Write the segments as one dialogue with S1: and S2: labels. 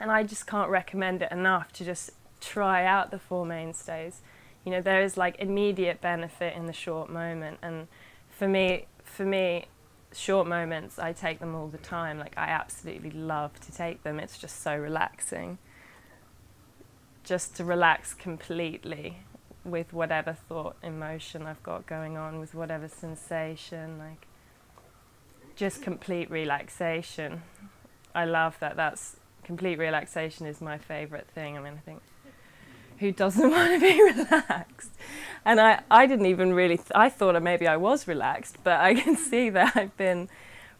S1: and I just can't recommend it enough to just try out the four mainstays. You know, there is like immediate benefit in the short moment, and for me, for me, short moments, I take them all the time. Like I absolutely love to take them. It's just so relaxing. Just to relax completely with whatever thought, emotion I've got going on, with whatever sensation, like just complete relaxation. I love that. That's complete relaxation is my favorite thing. I mean, I think who doesn't want to be relaxed? And I, I didn't even really, th- I thought maybe I was relaxed, but I can see that I've been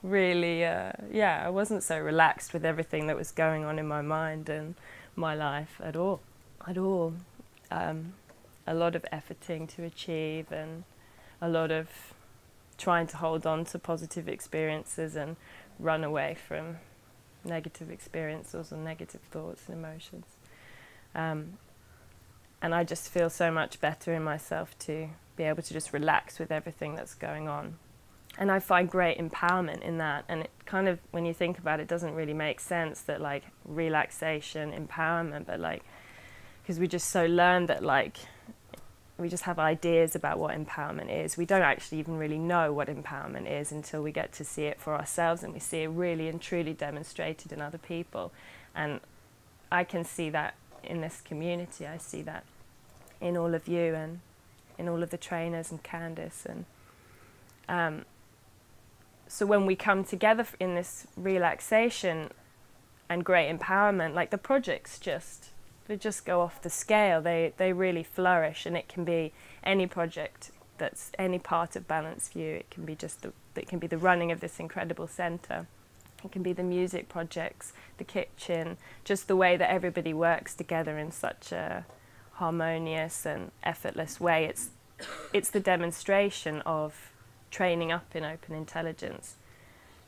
S1: really, uh, yeah, I wasn't so relaxed with everything that was going on in my mind and my life at all, at all. Um, a lot of efforting to achieve and a lot of trying to hold on to positive experiences and run away from negative experiences or negative thoughts and emotions. Um, and I just feel so much better in myself to be able to just relax with everything that's going on. And I find great empowerment in that. And it kind of, when you think about it, doesn't really make sense that like relaxation, empowerment, but like, because we just so learn that like, we just have ideas about what empowerment is. We don't actually even really know what empowerment is until we get to see it for ourselves and we see it really and truly demonstrated in other people. And I can see that in this community. I see that in all of you and in all of the trainers and Candice. And um, so when we come together in this relaxation and great empowerment, like the projects just they just go off the scale. They they really flourish, and it can be any project that's any part of Balanced View. It can be just the it can be the running of this incredible centre it can be the music projects, the kitchen, just the way that everybody works together in such a harmonious and effortless way. It's, it's the demonstration of training up in open intelligence.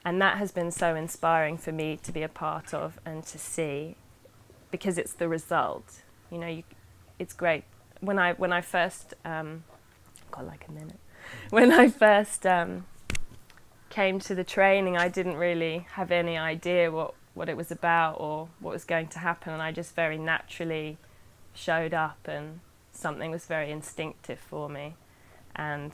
S1: And that has been so inspiring for me to be a part of and to see because it's the result. You know, you, it's great. When I, when I first, um, got like a minute, when I first um, came to the training, I didn't really have any idea what, what it was about or what was going to happen, and I just very naturally showed up, and something was very instinctive for me. And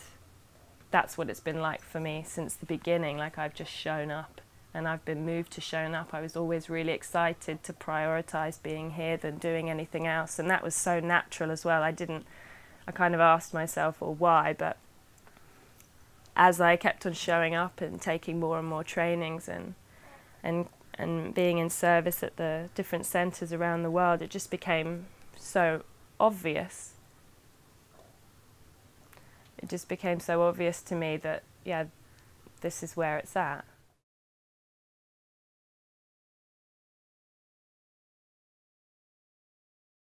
S1: that's what it's been like for me since the beginning. Like I've just shown up and I've been moved to showing up. I was always really excited to prioritize being here than doing anything else. And that was so natural as well. I didn't, I kind of asked myself, well, why? But as I kept on showing up and taking more and more trainings and and and being in service at the different centres around the world, it just became so obvious. It just became so obvious to me that yeah, this is where it's at.